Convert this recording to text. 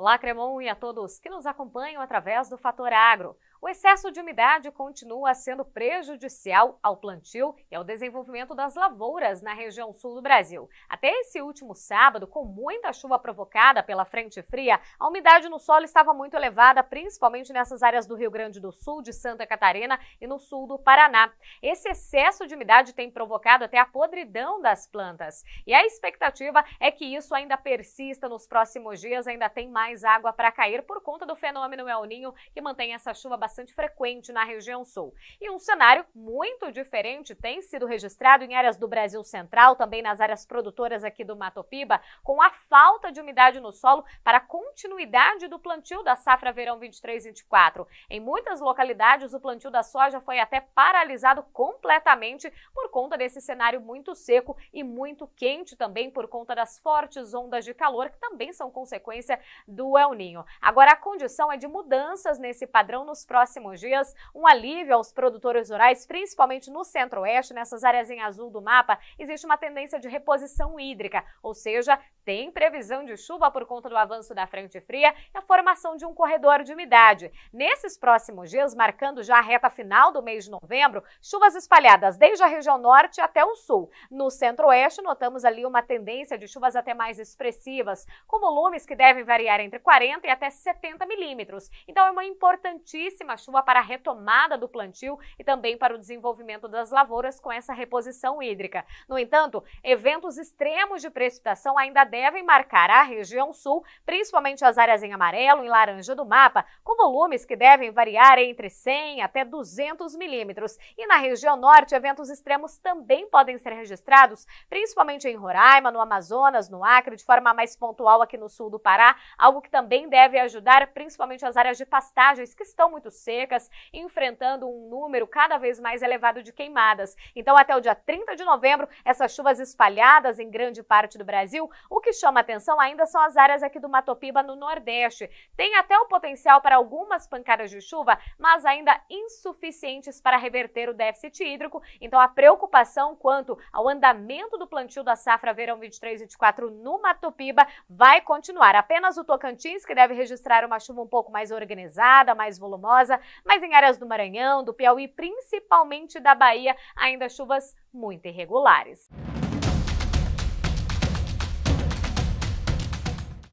Olá, Cremon, e a todos que nos acompanham através do Fator Agro. O excesso de umidade continua sendo prejudicial ao plantio e ao desenvolvimento das lavouras na região sul do Brasil. Até esse último sábado, com muita chuva provocada pela frente fria, a umidade no solo estava muito elevada, principalmente nessas áreas do Rio Grande do Sul, de Santa Catarina e no sul do Paraná. Esse excesso de umidade tem provocado até a podridão das plantas. E a expectativa é que isso ainda persista nos próximos dias, ainda tem mais água para cair por conta do fenômeno El Ninho, que mantém essa chuva bastante bastante frequente na região sul. E um cenário muito diferente tem sido registrado em áreas do Brasil Central, também nas áreas produtoras aqui do Mato Piba, com a falta de umidade no solo para a continuidade do plantio da safra verão 23-24. Em muitas localidades, o plantio da soja foi até paralisado completamente por conta desse cenário muito seco e muito quente também por conta das fortes ondas de calor que também são consequência do El Ninho. Agora a condição é de mudanças nesse padrão nos próximos próximos dias, um alívio aos produtores rurais, principalmente no centro-oeste, nessas áreas em azul do mapa, existe uma tendência de reposição hídrica, ou seja, tem previsão de chuva por conta do avanço da frente fria e a formação de um corredor de umidade. Nesses próximos dias, marcando já a reta final do mês de novembro, chuvas espalhadas desde a região norte até o sul. No centro-oeste, notamos ali uma tendência de chuvas até mais expressivas, com volumes que devem variar entre 40 e até 70 milímetros. Então, é uma importantíssima chuva para a retomada do plantio e também para o desenvolvimento das lavouras com essa reposição hídrica. No entanto, eventos extremos de precipitação ainda devem marcar a região sul, principalmente as áreas em amarelo e laranja do mapa, com volumes que devem variar entre 100 até 200 milímetros. E na região norte, eventos extremos também podem ser registrados, principalmente em Roraima, no Amazonas, no Acre, de forma mais pontual aqui no sul do Pará, algo que também deve ajudar principalmente as áreas de pastagens que estão muito secas, enfrentando um número cada vez mais elevado de queimadas. Então, até o dia 30 de novembro, essas chuvas espalhadas em grande parte do Brasil, o que chama atenção ainda são as áreas aqui do Matopiba no Nordeste. Tem até o potencial para algumas pancadas de chuva, mas ainda insuficientes para reverter o déficit hídrico. Então, a preocupação quanto ao andamento do plantio da safra verão 23 e 24 no Matopiba vai continuar. Apenas o Tocantins, que deve registrar uma chuva um pouco mais organizada, mais volumosa, mas em áreas do Maranhão, do Piauí, principalmente da Bahia, ainda chuvas muito irregulares.